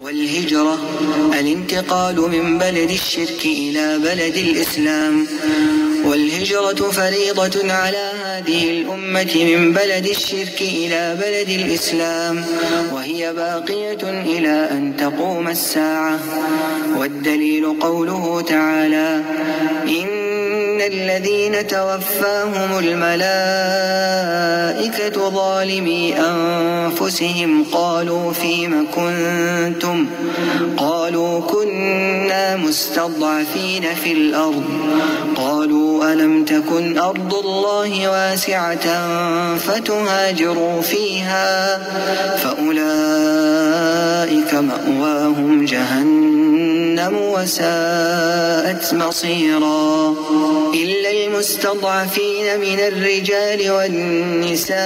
والهجرة الانتقال من بلد الشرك إلى بلد الإسلام. والهجرة فريضة على هذه الأمة من بلد الشرك إلى بلد الإسلام. وهي باقية إلى أن تقوم الساعة. والدليل قوله تعالى إن الذين توفاهم الملائكة ظالمي أنفسهم قالوا فيم كنتم؟ قالوا كنا مستضعفين في الأرض. قالوا ألم تكن أرض الله واسعة فتهاجروا فيها فأولئك مأواهم جهنم وساءت مصيرا. إلا المستضعفين من الرجال والنساء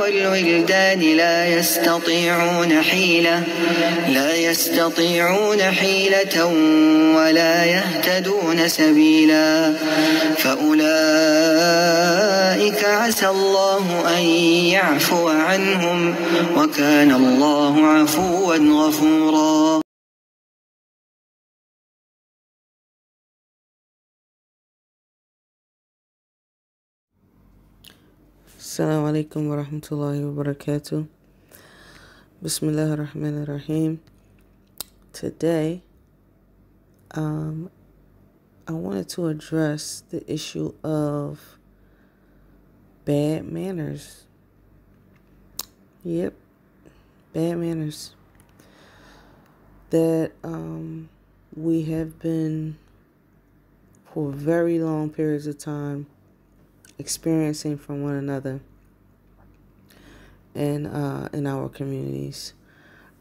والولدان لا يستطيعون حيلة لا يستطيعون حيلة ولا يهتدون سبيلا. فأولئك عسى الله أن يعفو عنهم وكان الله عفوا غفورا. السلام عليكم ورحمة الله وبركاته بسم الله الرحمن الرحيم Today, um, I wanted to address the issue of bad manners. Yep, bad manners. That um, we have been for very long periods of time experiencing from one another and uh, in our communities.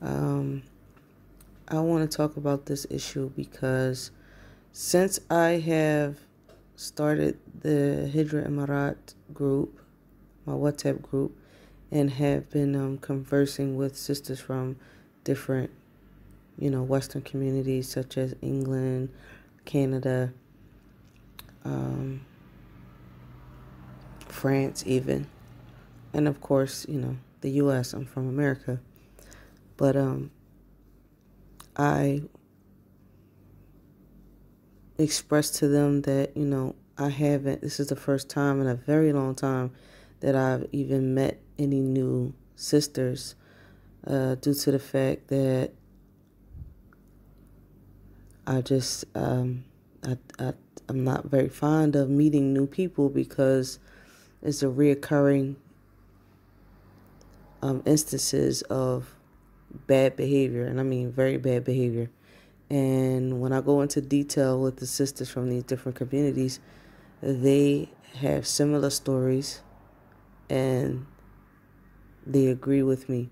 Um, I want to talk about this issue because since I have started the Hijrah Emiraat group, my WhatsApp group, and have been um, conversing with sisters from different, you know, Western communities such as England, Canada, um, France, even, and of course, you know, the U.S. I'm from America, but um, I expressed to them that you know I haven't. This is the first time in a very long time that I've even met any new sisters, uh, due to the fact that I just um, I, I I'm not very fond of meeting new people because it's a reoccurring um, instances of bad behavior, and I mean very bad behavior. And when I go into detail with the sisters from these different communities, they have similar stories and they agree with me.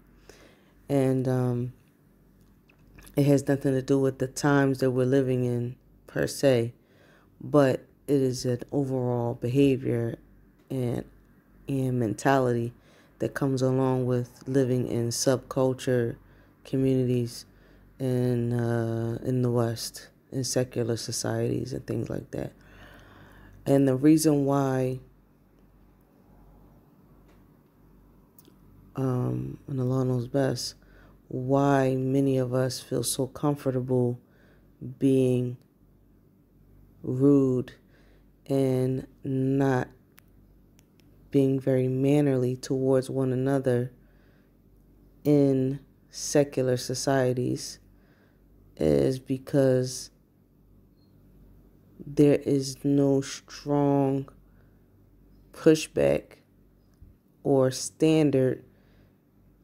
And um, it has nothing to do with the times that we're living in per se, but it is an overall behavior and and mentality that comes along with living in subculture communities in uh, in the West, in secular societies and things like that. And the reason why, um, and Allah knows best, why many of us feel so comfortable being rude and not being very mannerly towards one another in secular societies is because there is no strong pushback or standard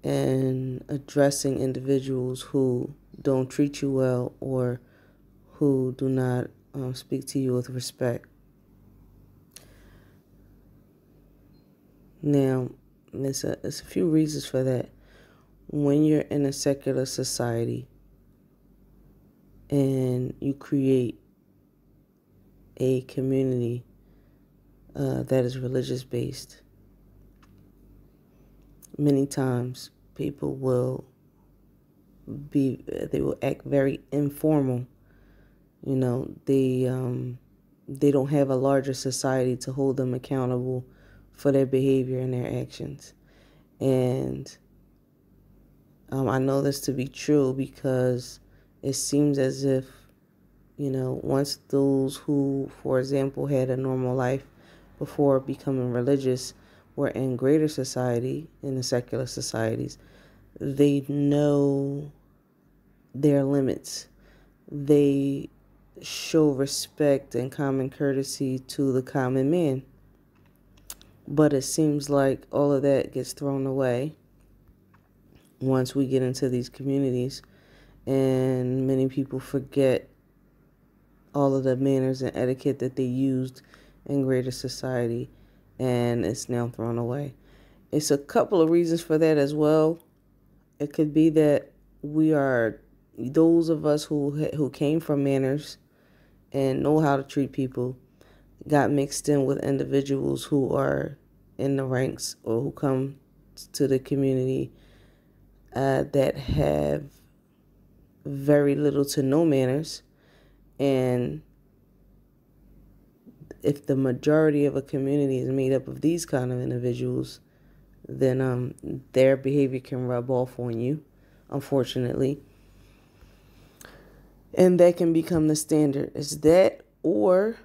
in addressing individuals who don't treat you well or who do not um, speak to you with respect. Now, there's a, there's a few reasons for that. When you're in a secular society and you create a community uh, that is religious based, many times people will be they will act very informal. You know, they um, they don't have a larger society to hold them accountable for their behavior and their actions. And Um, I know this to be true because it seems as if, you know, once those who, for example, had a normal life before becoming religious were in greater society, in the secular societies, they know their limits. They show respect and common courtesy to the common man. But it seems like all of that gets thrown away once we get into these communities, and many people forget all of the manners and etiquette that they used in greater society, and it's now thrown away. It's a couple of reasons for that as well. It could be that we are those of us who who came from manners and know how to treat people got mixed in with individuals who are in the ranks or who come to the community uh, that have very little to no manners and if the majority of a community is made up of these kind of individuals then um, their behavior can rub off on you unfortunately and that can become the standard. Is that or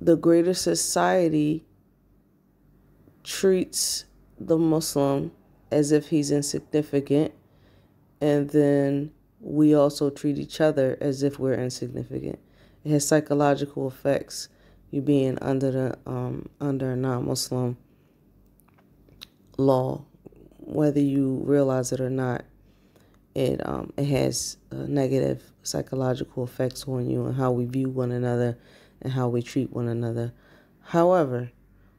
the greater society treats the Muslim as if he's insignificant, and then we also treat each other as if we're insignificant. It has psychological effects. You being under the um, under a non-Muslim law, whether you realize it or not it um, it has uh, negative psychological effects on you and how we view one another and how we treat one another. However,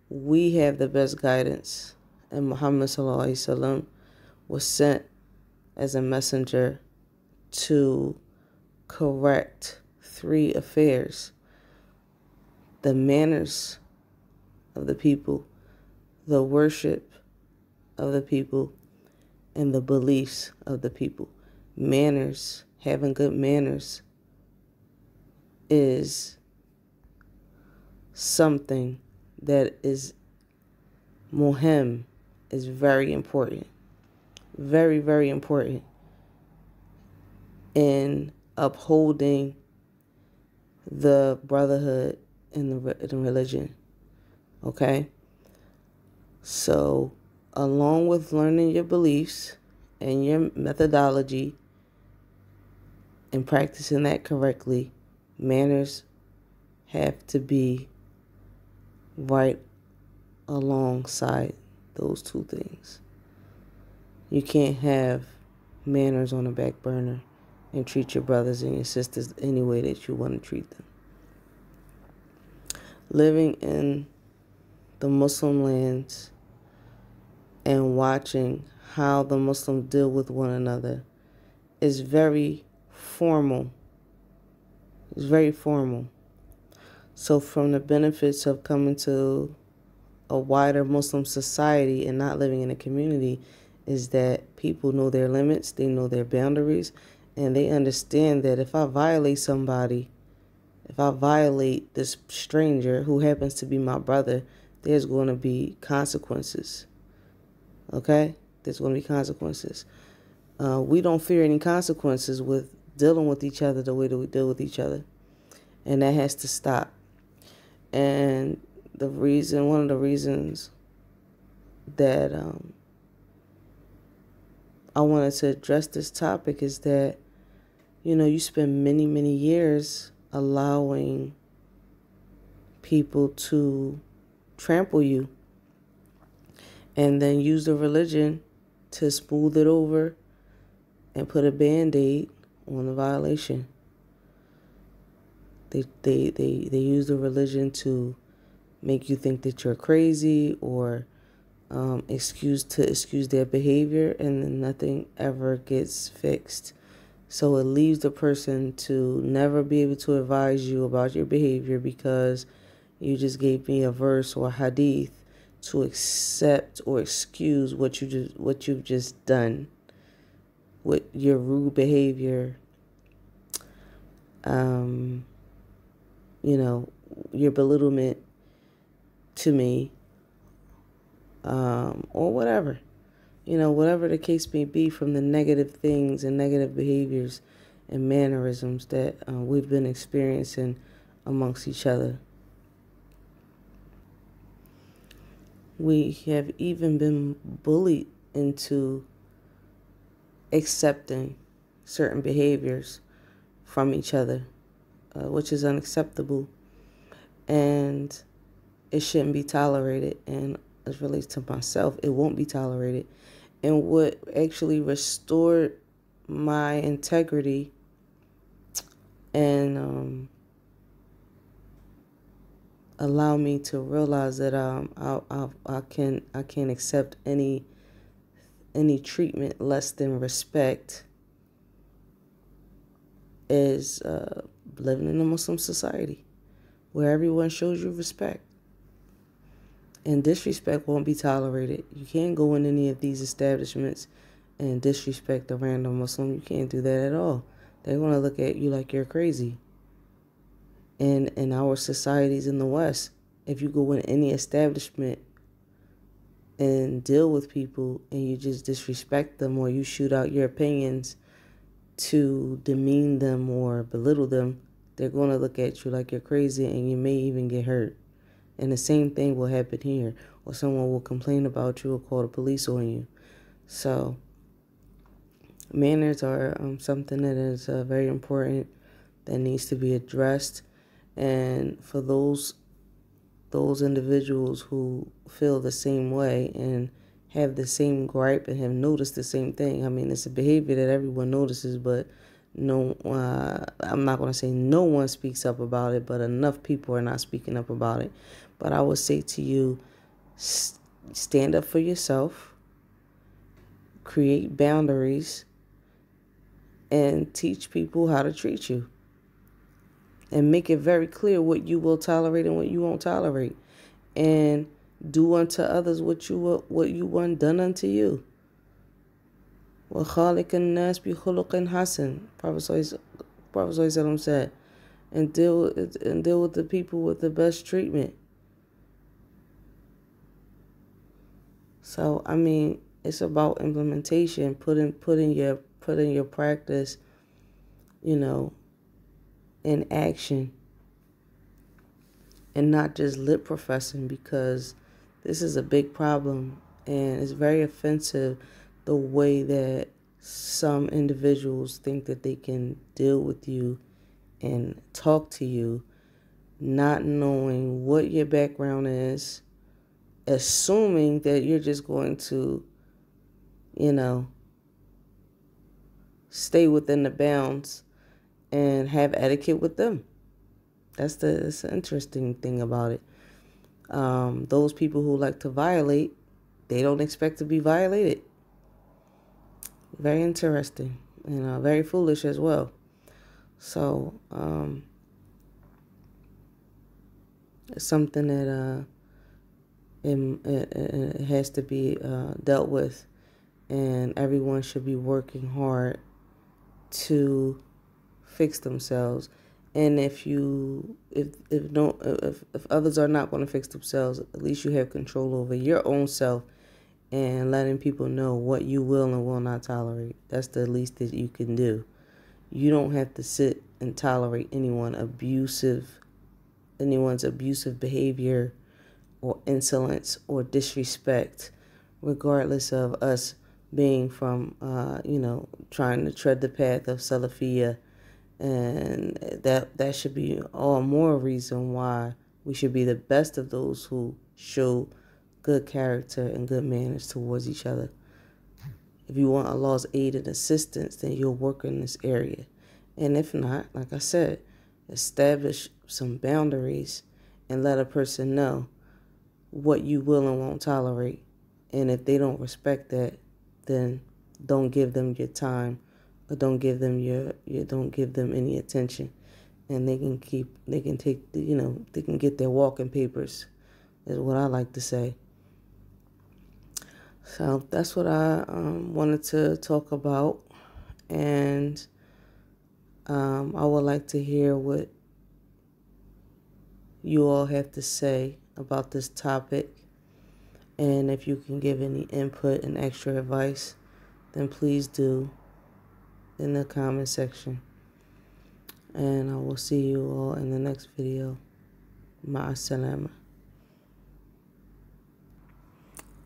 we have the best guidance, and Muhammad sallam was sent as a messenger to correct three affairs: the manners of the people, the worship of the people, and the beliefs of the people. Manners, having good manners, is something that is muhim, is very important. Very, very important in upholding the brotherhood in the, in religion. Okay? So, along with learning your beliefs and your methodology and practicing that correctly, manners have to be right alongside those two things. You can't have manners on the back burner and treat your brothers and your sisters any way that you want to treat them. Living in the Muslim lands and watching how the Muslims deal with one another is very formal. It's very formal. So, from the benefits of coming to a wider Muslim society and not living in a community, is that people know their limits, they know their boundaries, and they understand that if I violate somebody, if I violate this stranger who happens to be my brother, there's going to be consequences. Okay? There's going to be consequences. Uh, we don't fear any consequences with dealing with each other the way that we deal with each other. And that has to stop. And the reason, one of the reasons that um, I wanted to address this topic is that, you know, you spend many, many years allowing people to trample you and then use the religion to smooth it over and put a band-aid on the violation. They, they, they, they use the religion to make you think that you're crazy or um, excuse to excuse their behavior and then nothing ever gets fixed. So it leaves the person to never be able to advise you about your behavior because you just gave me a verse or a hadith to accept or excuse what you just what you've just done with your rude behavior um you know your belittlement to me um or whatever you know, whatever the case may be, from the negative things and negative behaviors and mannerisms that uh, we've been experiencing amongst each other. We have even been bullied into accepting certain behaviors from each other, uh, which is unacceptable and it shouldn't be tolerated. And as relates to myself, it won't be tolerated. And what actually restored my integrity and um, allow me to realize that um, I, I, I can I can't accept any any treatment less than respect is uh, living in a Muslim society where everyone shows you respect. And disrespect won't be tolerated. You can't go in any of these establishments and disrespect a random Muslim. You can't do that at all. They're going to look at you like you're crazy. And in our societies in the West, if you go in any establishment and deal with people and you just disrespect them or you shoot out your opinions to demean them or belittle them, they're going to look at you like you're crazy and you may even get hurt. And the same thing will happen here, or someone will complain about you or call the police on you. So, manners are um, something that is uh, very important that needs to be addressed. And for those those individuals who feel the same way and have the same gripe and have noticed the same thing. I mean, it's a behavior that everyone notices, but no, uh, I'm not going to say no one speaks up about it, but enough people are not speaking up about it. But I would say to you, stand up for yourself, create boundaries, and teach people how to treat you and make it very clear what you will tolerate and what you won't tolerate. And do unto others what you what you want done unto you. وَخَالِقَ النَّاسِ بِخُلُقٍ حَسَنٍ Prophet Prophet said, and deal with, and deal with the people with the best treatment. So I mean, it's about implementation, putting putting your putting your practice, you know, in action and not just lip professing because this is a big problem and it's very offensive the way that some individuals think that they can deal with you and talk to you not knowing what your background is assuming that you're just going to you know stay within the bounds and have etiquette with them. That's the, that's the interesting thing about it. Um, those people who like to violate, they don't expect to be violated. Very interesting and uh, very foolish as well. So um, it's something that uh, it, it, it has to be uh, dealt with, and everyone should be working hard to fix themselves. And if you if if no if, if others are not going to fix themselves at least you have control over your own self and letting people know what you will and will not tolerate. That's the least that you can do. You don't have to sit and tolerate anyone abusive anyone's abusive behavior or insolence or disrespect regardless of us being from uh, you know trying to tread the path of salafiyah and that that should be all more reason why we should be the best of those who show good character and good manners towards each other. If you want Allah's aid and assistance, then you'll work in this area. And if not, like I said, establish some boundaries and let a person know what you will and won't tolerate. And if they don't respect that, then don't give them your time or don't give them your, your don't give them any attention and they can keep they can take you know they can get their walking papers is what i like to say so that's what i um, wanted to talk about and um, i would like to hear what you all have to say about this topic And if you can give any input and extra advice, then please do in the comment section. And I will see you all in the next video. Ma'asalama.